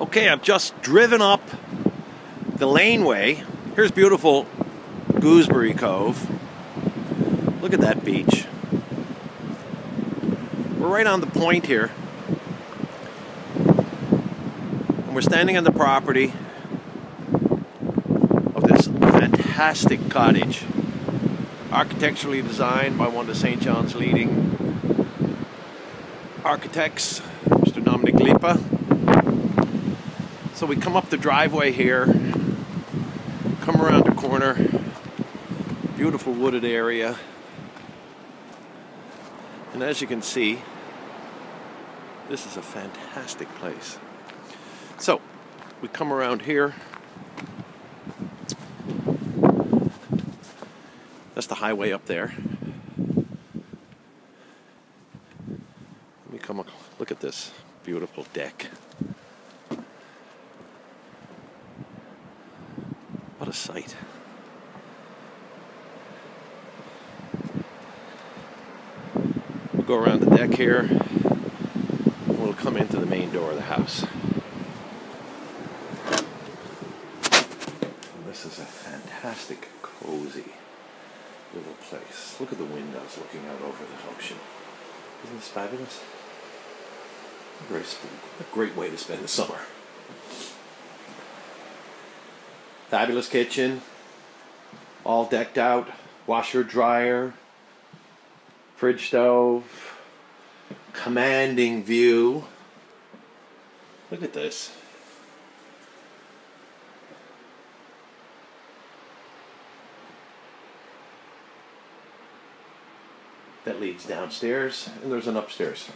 Okay, I've just driven up the laneway. Here's beautiful Gooseberry Cove. Look at that beach. We're right on the point here. And we're standing on the property of this fantastic cottage. Architecturally designed by one of St. John's leading architects, Mr. Dominic Lipa. So we come up the driveway here, come around the corner, beautiful wooded area. And as you can see, this is a fantastic place. So we come around here. That's the highway up there. Let me come look at this beautiful deck. What a sight. We'll go around the deck here. We'll come into the main door of the house. This is a fantastic, cozy little place. Look at the windows looking out over the ocean. Isn't this fabulous? A very, a great way to spend the summer. Fabulous kitchen, all decked out, washer, dryer, fridge stove, commanding view. Look at this. That leads downstairs, and there's an upstairs.